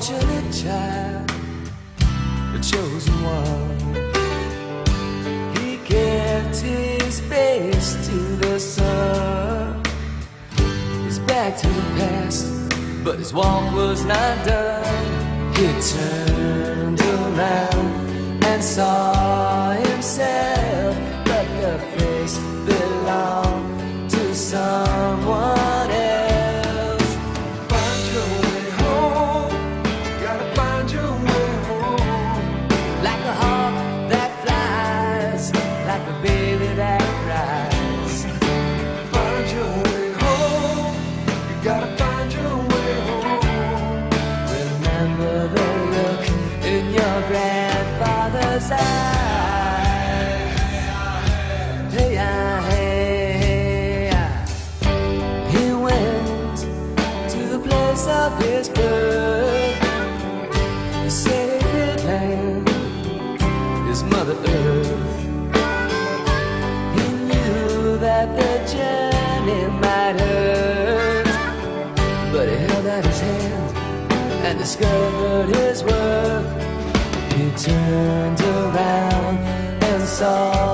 fortunate child, the chosen one. He kept his face to the sun, his back to the past, but his walk was not done. He turned around grandfather's eyes. Hey, hey. He went to the place of his birth, the sacred land, his mother earth. He knew that the journey might hurt, but he held out his hand and discovered his worth. Turned around and saw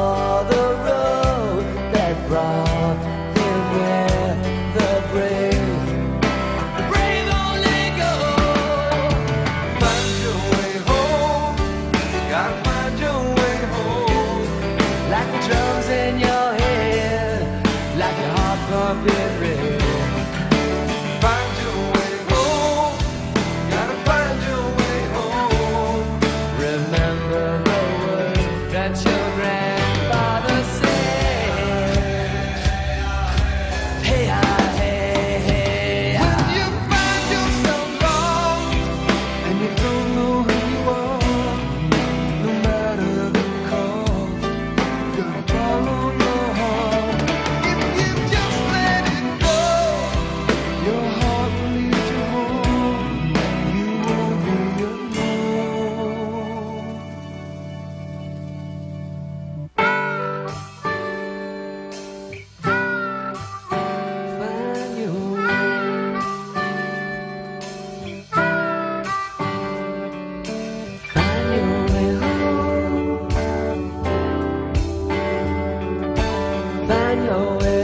away.